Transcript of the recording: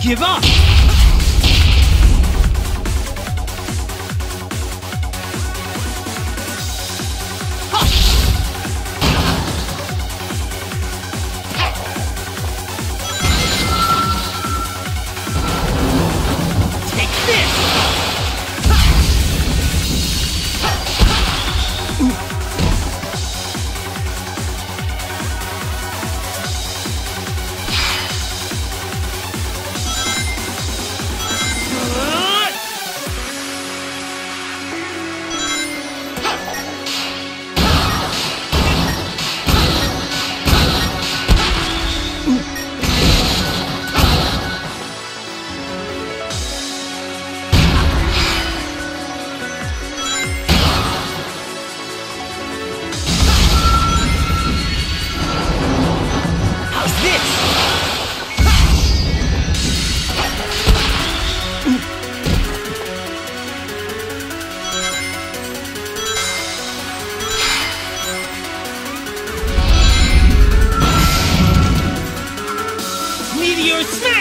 give up! Meteor smash!